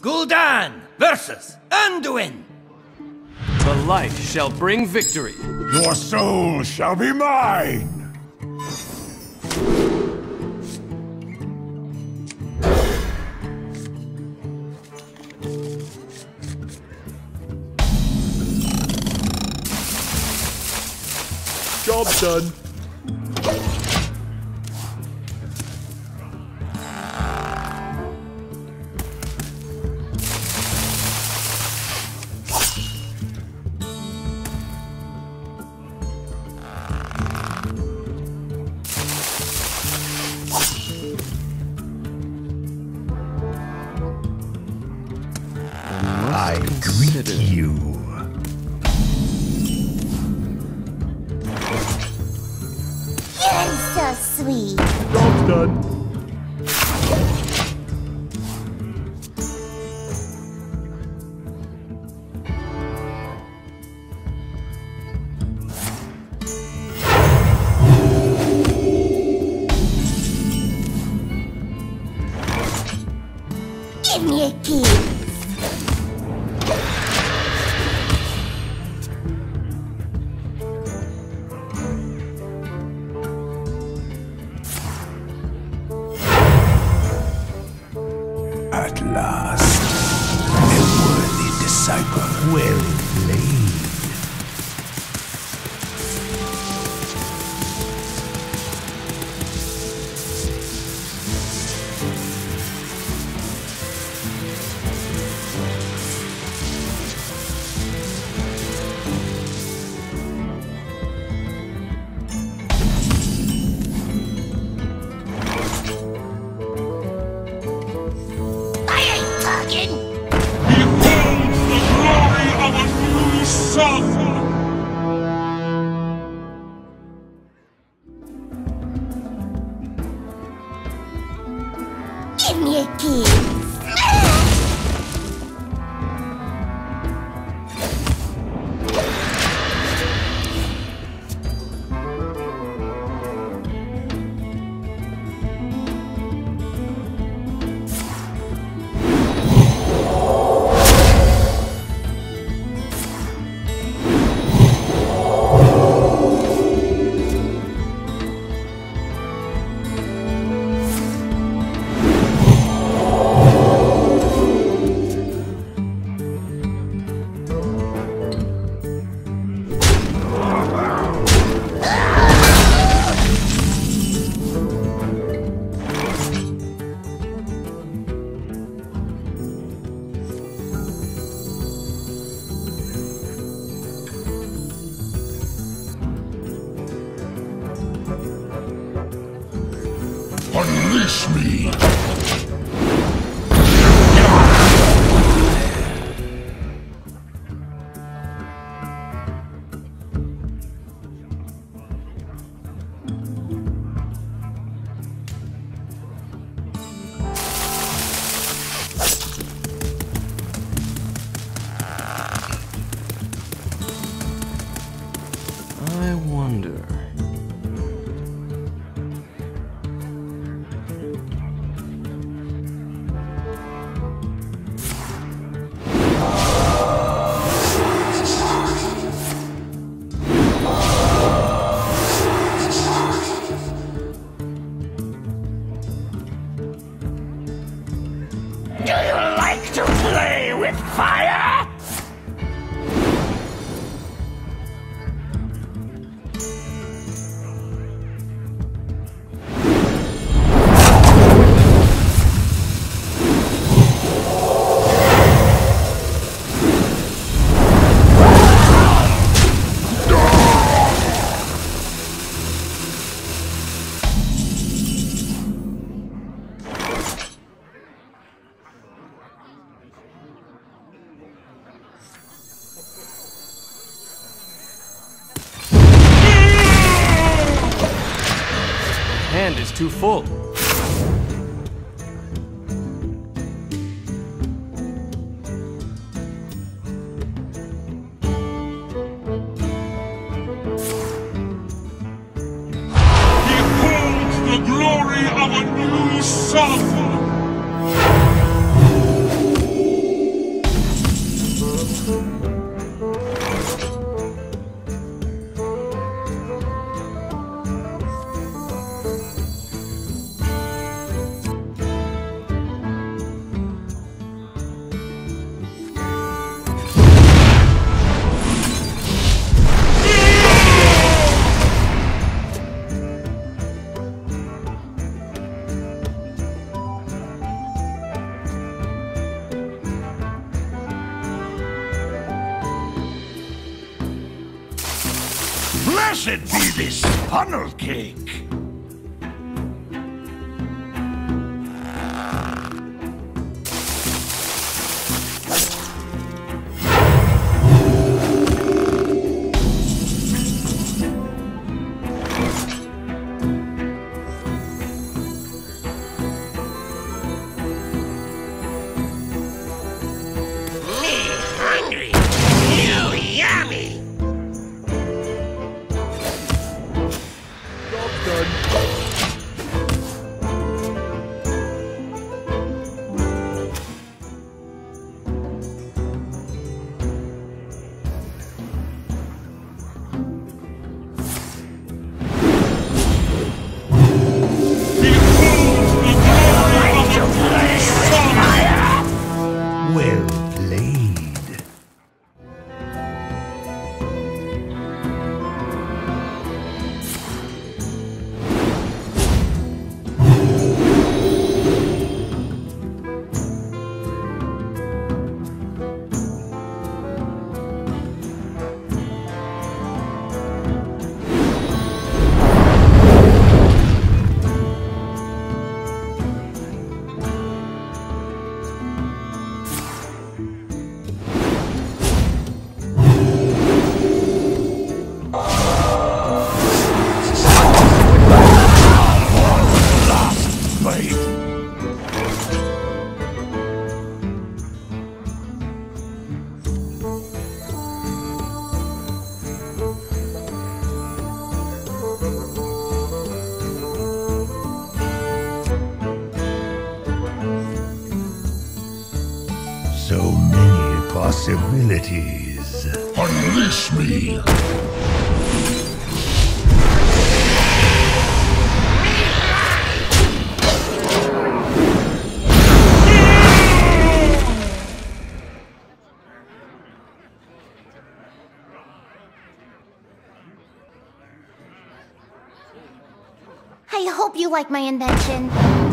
Gul'dan versus Anduin. The light shall bring victory. Your soul shall be mine! Job done. I greet you. You're so sweet. Job done. Give me a kiss. At last, a worthy disciple. Well played. Unleash me! Too full. Behold the glory of a new sun! Blessed be this funnel cake! Many possibilities. Unleash me! I hope you like my invention.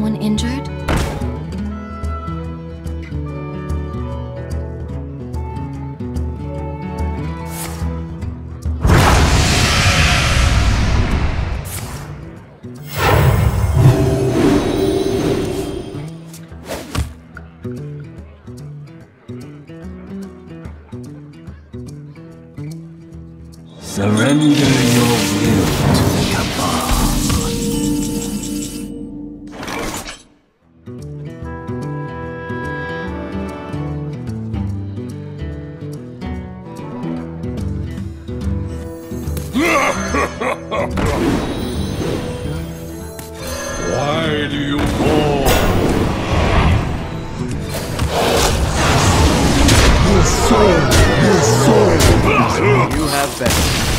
Someone injured? Surrender your will to the Kabal. Been.